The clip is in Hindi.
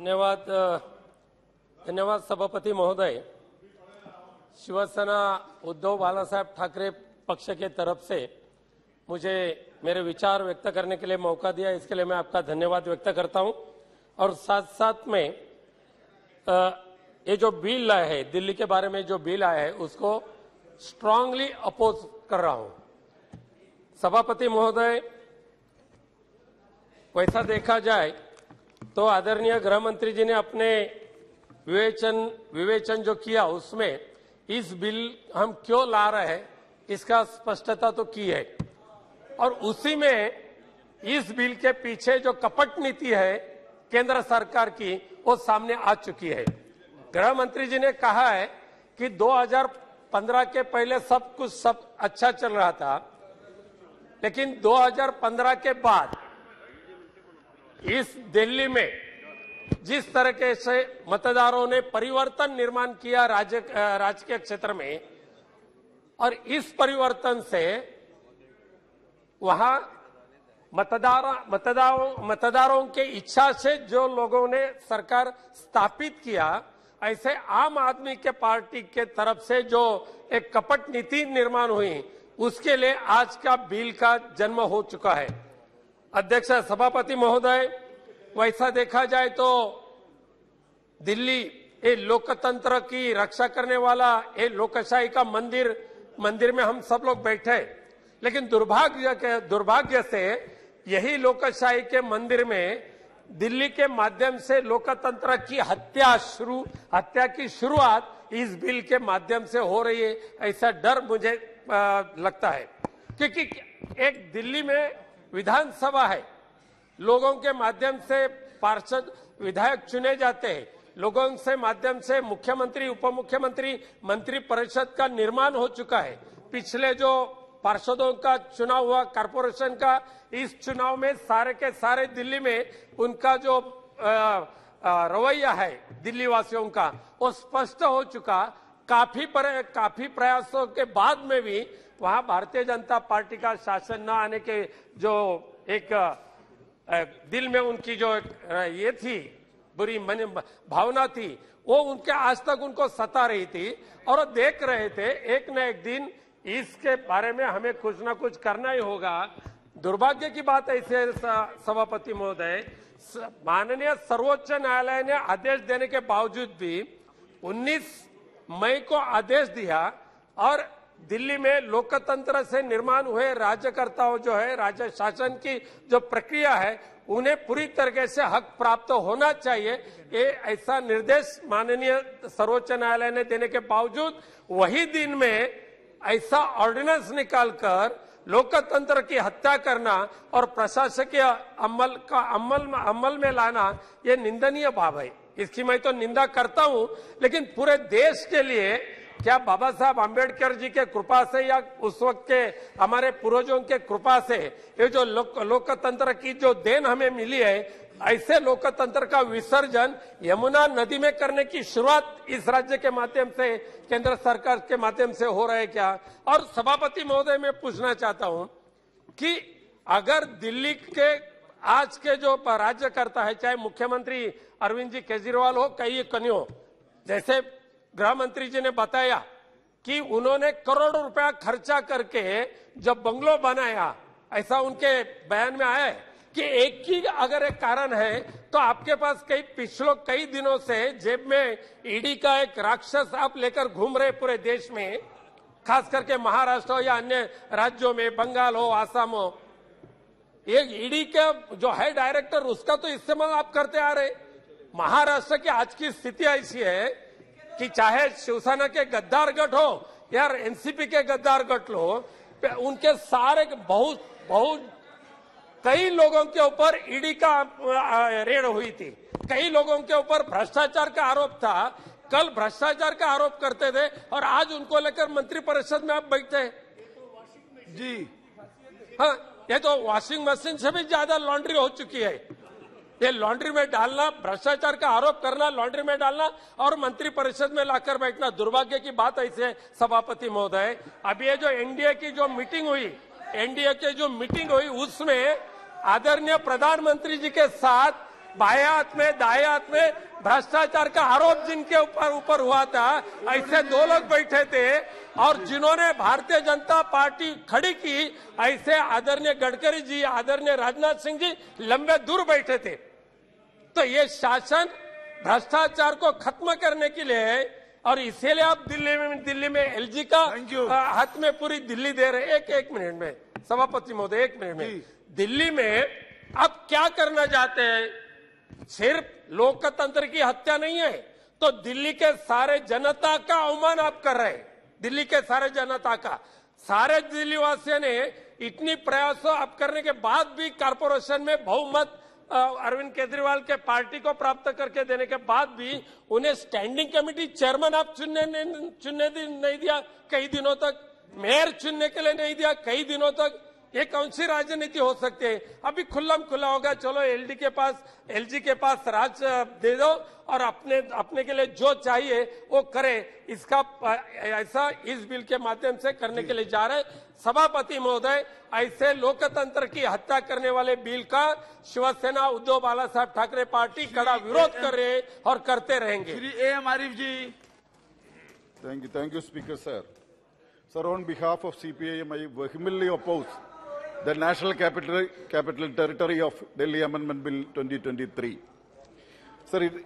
धन्यवाद धन्यवाद सभापति महोदय। शिवसेना उद्धव बाला साहब ठाकरे पक्ष के तरफ़ से मुझे मेरे विचार व्यक्त करने के लिए मौका दिया। इसके लिए मैं आपका धन्यवाद व्यक्त करता हूँ। और साथ साथ में ये जो बिल आया है, दिल्ली के बारे में जो बिल आया है, उसको स्ट्रांगली अपोज कर रहा हूँ। सभापति महोदय, वैसा देखा जाए तो आदरणीय गृह मंत्री जी ने अपने विवेचन विवेचन जो किया उसमें, इस बिल हम क्यों ला रहे हैं, इसका स्पष्टता तो की है। और उसी में इस बिल के पीछे जो कपट नीति है केंद्र सरकार की, वो सामने आ चुकी है। गृह मंत्री जी ने कहा है कि 2015 के पहले सब कुछ सब अच्छा चल रहा था, लेकिन 2015 के बाद इस दिल्ली में जिस तरीके से मतदारों ने परिवर्तन निर्माण किया राज्य राजकीय क्षेत्र में, और इस परिवर्तन से वहाँ मतदार मतदारों मतदारों के इच्छा से जो लोगों ने सरकार स्थापित किया, ऐसे आम आदमी के पार्टी के तरफ़ से जो एक कपट नीति निर्माण हुई, उसके लिए आज का बिल का जन्म हो चुका है। अध्यक्ष सभापति महोदय वैसा देखा जाए तो दिल्ली ये लोकतंत्र की रक्षा करने वाला ये लोकशाही का मंदिर मंदिर में हम सब लोग बैठे लेकिन दुर्भाग्य के दुर्भाग्य से यही लोकशाही के मंदिर में दिल्ली के माध्यम से लोकतंत्र की हत्या शुरू हत्या की शुरुआत इस बिल के माध्यम से हो रही है ऐसा डर मुझे आ, लगता है। क्योंकि एक दिल्ली में विधानसभा है। लोगों के माध्यम से पार्षद विधायक चुने जाते हैं। लोगों से माध्यम से मुख्यमंत्री उप मुख्यमंत्री मंत्री परिषद का निर्माण हो चुका है। पिछले जो पार्षदों का चुनाव हुआ कारपोरेशन का इस चुनाव में सारे के सारे दिल्ली में उनका जो रवैया है दिल्ली वासियों का वो स्पष्ट हो चुका। काफ़ी पर, काफ़ी प्रयासों के बाद में भी वहाँ भारतीय जनता पार्टी का शासन न आने के जो एक दिल में उनकी जो ये थी, बुरी मन, भावना थी, वो उनके आज तक उनको सता रही थी और देख रहे थे, एक न एक दिन इसके बारे में हमें कुछ ना कुछ करना ही होगा। दुर्भाग्य की बात ऐसे स- सभापति महोदय माननीय सर्वोच्च न्यायालय ने आदेश देने के बावजूद भी 19 मई को आदेश दिया और दिल्ली में लोकतंत्र से निर्माण हुए राज्यकर्ताओं जो है, राज्य शासन की जो प्रक्रिया है, उन्हें पूरी तरीके से हक प्राप्त होना चाहिए। ये ऐसा निर्देश माननीय सर्वोच्च न्यायालय ने देने के बावजूद, वही दिन में ऐसा ऑर्डिनेंस निकालकर लोकतंत्र की हत्या करना और प्रशासकीय अमल का अमल अमल में लाना, ये निंदनीय भाव है। इसकी मैं तो निंदा करता हूँ, लेकिन पूरे देश के लिए क्या बाबा साहब आम्बेडकर जी के कृपा से या उस वक्त के हमारे पूर्वजों के कृपा से ये जो लोक, लोकतंत्र की जो देन हमें मिली है ऐसे लोकतंत्र का विसर्जन यमुना नदी में करने की शुरुआत इस राज्य के माध्यम से केंद्र सरकार के माध्यम से हो रहा क्या? और सभापति महोदय मैं पूछना चाहता हूँ कि अगर दिल्ली के आज के जो राज्यकर्ता है चाहे मुख्यमंत्री अरविंद जी केजरीवाल हो कई कन्यो जैसे गृह मंत्री जी ने बताया कि उन्होंने करोड़ों रुपया खर्चा करके जब बंगलो बनाया, ऐसा उनके बयान में आया है कि एक ही अगर एक कारण है तो आपके पास कई, पिछले कई दिनों से जेब में ईडी का एक राक्षस आप लेकर घूम रहे पूरे देश में, खास करके महाराष्ट्र हो या अन्य राज्यों में, बंगाल हो, आसाम हो। एक ईडी का जो है डायरेक्टर उसका तो इस्तेमाल आप करते आ रहे। महाराष्ट्र की आज की स्थिति ऐसी है कि चाहे शिवसेना के गद्दार गठ हो या एनसीपी के गद्दार गठ हो उनके सारे बहुत बहुत कई लोगों के ऊपर ईडी का रेड हुई थी। कई लोगों के ऊपर भ्रष्टाचार का आरोप था। कल भ्रष्टाचार का आरोप करते थे और आज उनको लेकर मंत्री परिषद में आप बैठते हैं। जी। हाँ ये तो वॉशिंग मशीन से भी ज़्यादा लॉन्ड्री हो चुकी है। ये लॉन्ड्री में डालना, भ्रष्टाचार का आरोप करना, लॉन्ड्री में डालना और मंत्री परिषद में लाकर बैठना। दुर्भाग्य की बात ऐसे सभापति महोदय। अब ये जो एनडीए की जो मीटिंग हुई, एनडीए की जो मीटिंग हुई, उसमें आदरणीय प्रधानमंत्री जी के साथ हाथ में हाथ में भ्रष्टाचार का आरोप जिनके ऊपर ऊपर हुआ था, ऐसे दो लोग बैठे थे और जिन्होंने भारतीय जनता पार्टी खड़ी की, ऐसे आदरणीय गडकरी जी, आदरणीय राजनाथ सिंह जी लंबे दूर बैठे थे। तो ये शासन भ्रष्टाचार को खत्म करने के लिए है और इसीलिए आप दिल्ली में दिल्ली में एलजी का हाथ में पूरी दिल्ली दे रहे एक एक मिनट में सभापति महोदय एक मिनट में। दिल्ली में आप क्या करना चाहते हैं? सिर्फ़ लोकतंत्र की हत्या नहीं है। तो दिल्ली के सारे जनता का अवमान आप कर रहे हैं। दिल्ली के सारे जनता का। सारे दिल्ली वासियों ने इतनी प्रयासों आप करने के बाद भी कारपोरेशन में बहुमत अरविंद केजरीवाल के पार्टी को प्राप्त करके देने के बाद भी उन्हें स्टैंडिंग कमेटी चेयरमैन आप चुनने चुनने नहीं दिया, कई दिनों तक मेयर चुनने के लिए नहीं दिया, कई दिनों तक। ये कौन सी राजनीति हो सकती है? अभी खुल्लम खुला होगा चलो एलडी के पास एलजी के पास राज दे दो और अपने अपने के लिए जो चाहिए वो करे। इसका ऐसा इस बिल के माध्यम से करने के लिए जा रहे सभापति महोदय ऐसे लोकतंत्र की हत्या करने वाले बिल का शिवसेना उद्धव बाला साहब ठाकरे पार्टी कड़ा विरोध कर रहे हैं और करते रहेंगे। Shri A M Arif ji. Thank you, thank you, Speaker, sir. Sir, on behalf of CPIM, I vehemently oppose the National Capital, Capital Territory of Delhi Amendment Bill 2023. Sir, it,